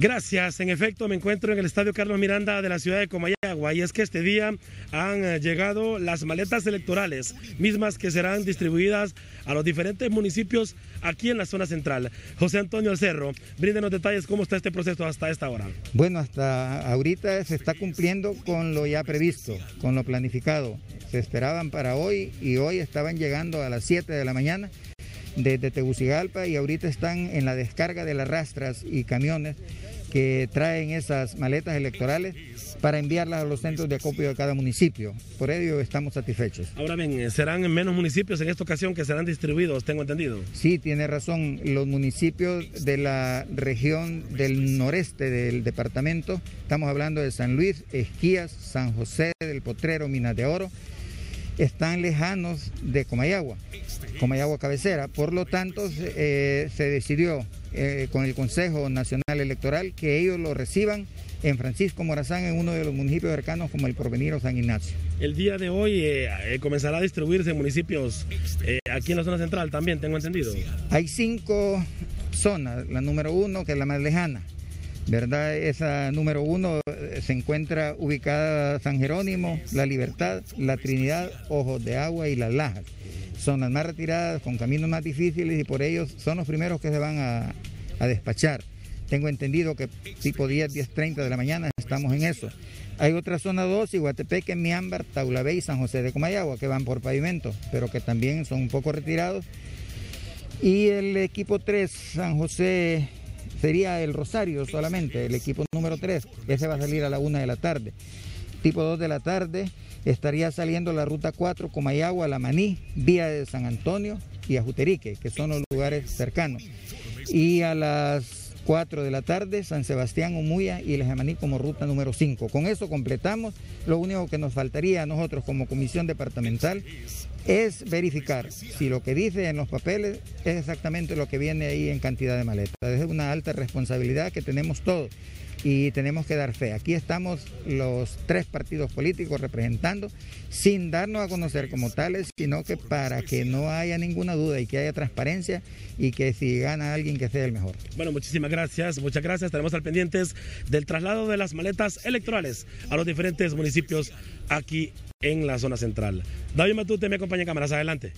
Gracias. En efecto, me encuentro en el Estadio Carlos Miranda de la ciudad de Comayagua y es que este día han eh, llegado las maletas electorales, mismas que serán distribuidas a los diferentes municipios aquí en la zona central. José Antonio Cerro, bríndenos detalles cómo está este proceso hasta esta hora. Bueno, hasta ahorita se está cumpliendo con lo ya previsto, con lo planificado. Se esperaban para hoy y hoy estaban llegando a las 7 de la mañana desde Tegucigalpa y ahorita están en la descarga de las rastras y camiones que traen esas maletas electorales para enviarlas a los centros de acopio de cada municipio. Por ello estamos satisfechos. Ahora bien, ¿serán menos municipios en esta ocasión que serán distribuidos, tengo entendido? Sí, tiene razón. Los municipios de la región del noreste del departamento, estamos hablando de San Luis, Esquías, San José del Potrero, Minas de Oro, están lejanos de Comayagua, Comayagua cabecera. Por lo tanto, eh, se decidió eh, con el Consejo Nacional Electoral que ellos lo reciban en Francisco Morazán, en uno de los municipios cercanos como el Porvenir o San Ignacio. El día de hoy eh, comenzará a distribuirse en municipios aquí en la zona central también, tengo entendido. Hay cinco zonas, la número uno que es la más lejana, ¿verdad? Esa número uno eh, se encuentra ubicada San Jerónimo, La Libertad, La Trinidad, Ojos de Agua y Las Lajas. Son las más retiradas, con caminos más difíciles y por ellos son los primeros que se van a, despachar. Tengo entendido que tipo 10, 10.30 de la mañana estamos en eso. Hay otra zona 2, Iguatepeque, Miámbar, Taulabé y San José de Comayagua, que van por pavimento, pero que también son un poco retirados. Y el equipo 3, San José sería el Rosario solamente, el equipo número 3. Ese va a salir a la 1 de la tarde. Tipo 2 de la tarde estaría saliendo la ruta 4, Comayagua, La Maní, Vía de San Antonio y Ajuterique, que son los lugares cercanos. Y a las 4 de la tarde, San Sebastián, Umuya y El Maní como ruta número 5. Con eso completamos. Lo único que nos faltaría a nosotros como comisión departamental es verificar si lo que dice en los papeles es exactamente lo que viene ahí en cantidad de maletas. Es una alta responsabilidad que tenemos todos y tenemos que dar fe. Aquí estamos los tres partidos políticos representando sin darnos a conocer como tales, sino que para que no haya ninguna duda y que haya transparencia y que si gana alguien que sea el mejor. Bueno, muchísimas gracias, muchas gracias. Estaremos al pendientes del traslado de las maletas electorales a los diferentes municipios aquí en la zona central. David Matute me acompaña en cámaras, adelante.